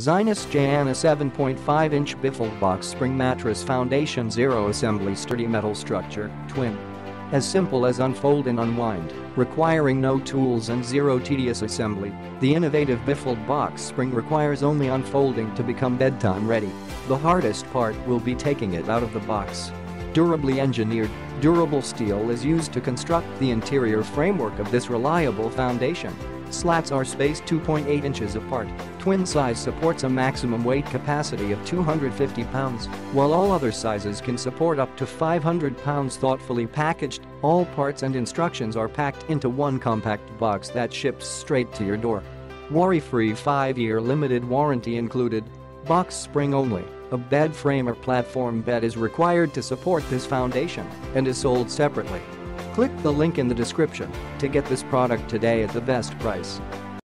Zinus Jayanna 7.5-inch bifold box spring mattress foundation zero assembly sturdy metal structure, twin. As simple as unfold and unwind, requiring no tools and zero tedious assembly, the innovative bifold box spring requires only unfolding to become bedtime ready. The hardest part will be taking it out of the box. Durably engineered, durable steel is used to construct the interior framework of this reliable foundation. Slats are spaced 2.8 inches apart. Twin size supports a maximum weight capacity of 250 pounds, while all other sizes can support up to 500 pounds thoughtfully packaged. All parts and instructions are packed into one compact box that ships straight to your door. Worry-free 5-year limited warranty included. Box spring only. A bed frame or platform bed is required to support this foundation and is sold separately. Click the link in the description to get this product today at the best price.